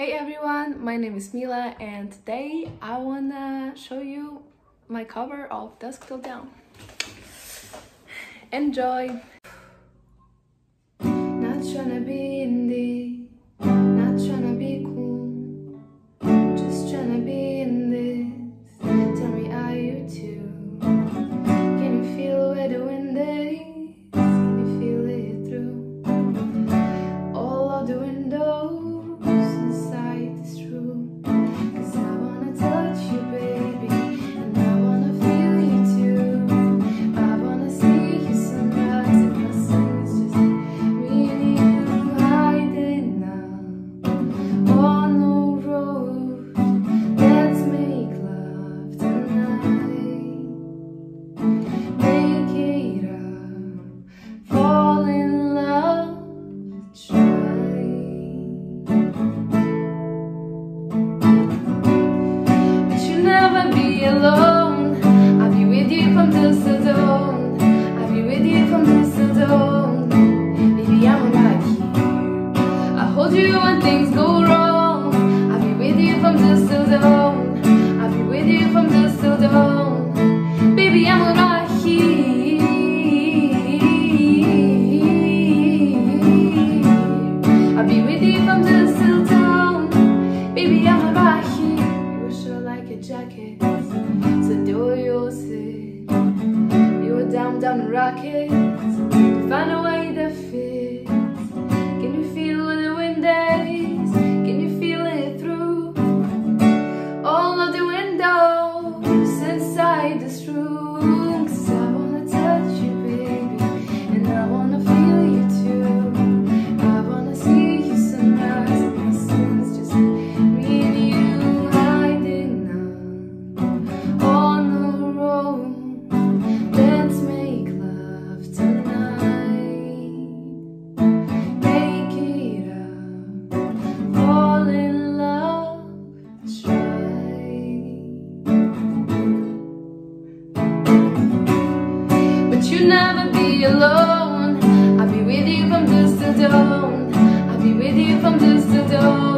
Hey everyone, my name is Mila and today I wanna show you my cover of Dusk Till Dawn. Enjoy! Not trying to be I'll be with you from dusk till dawn. Baby, I'm a here. You're sure like a jacket. So do your see You are down, down rocket. To find a way that fits. Can you feel the wind is? Can you feel it through all of the windows inside this room? you'd never be alone. I'll be with you from dusk till dawn I'll be with you from dusk till dawn